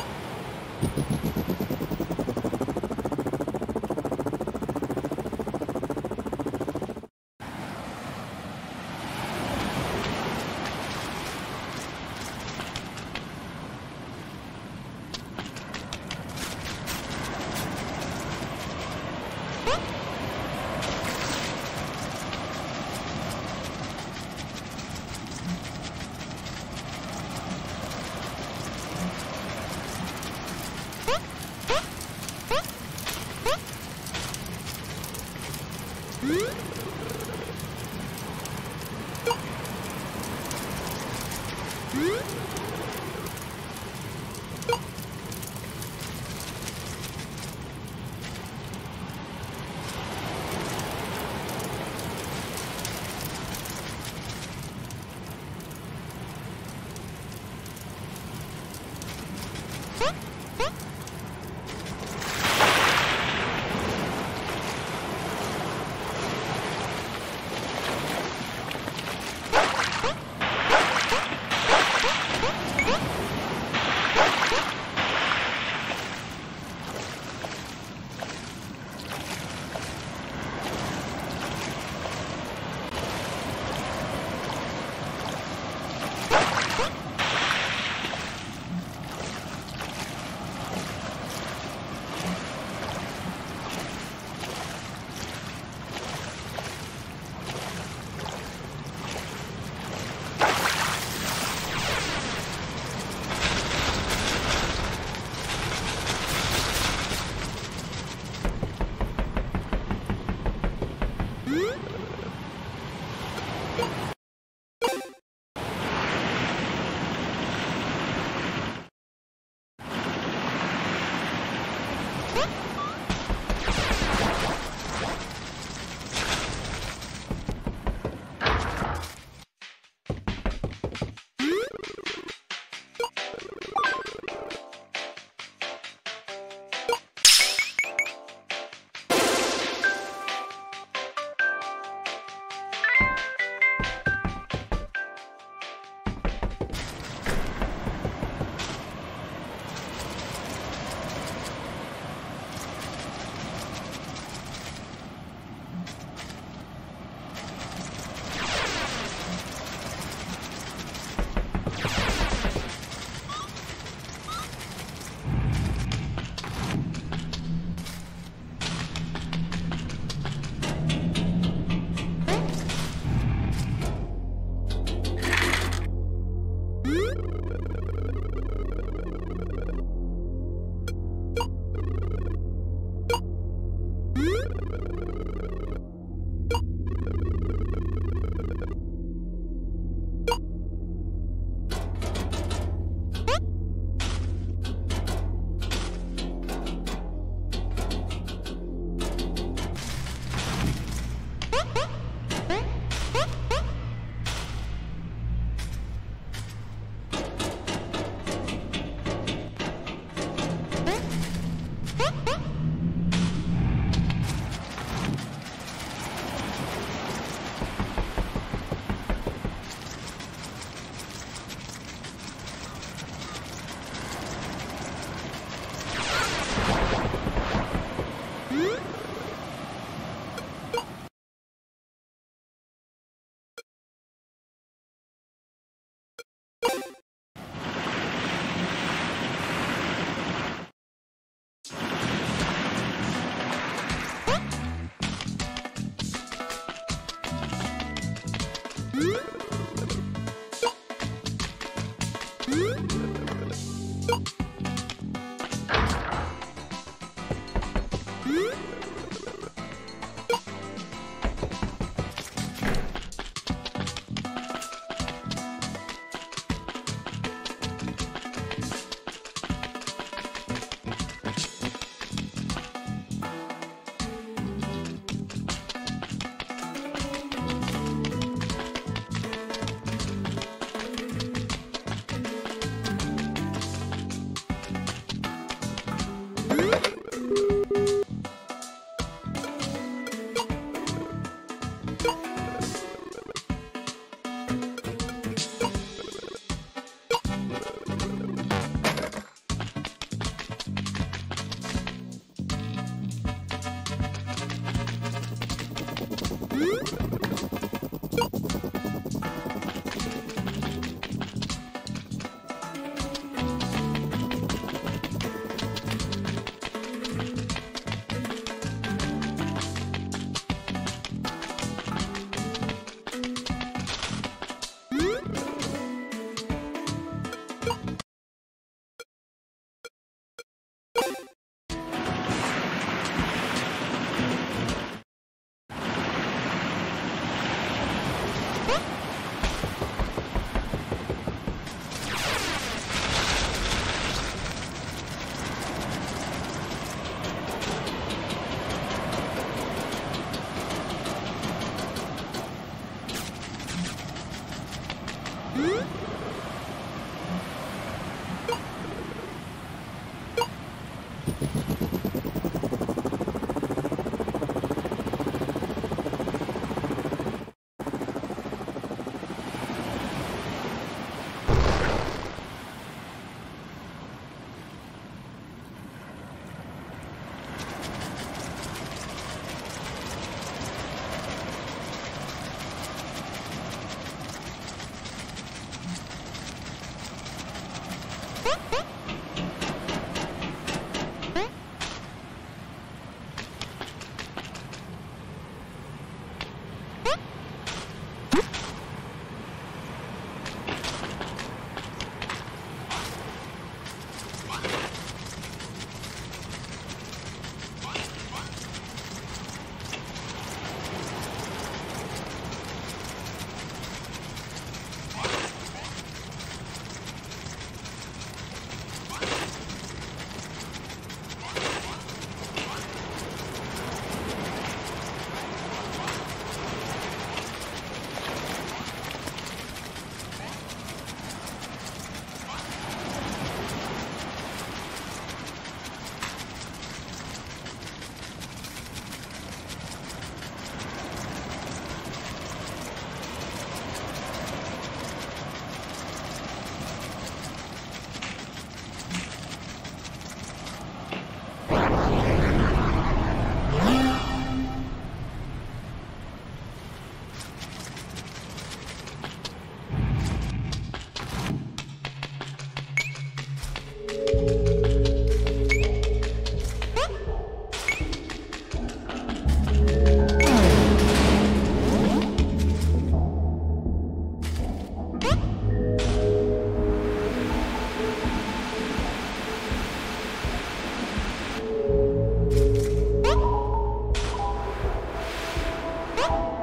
フフフフ。Mm-hmm. Huh? 음? Oh!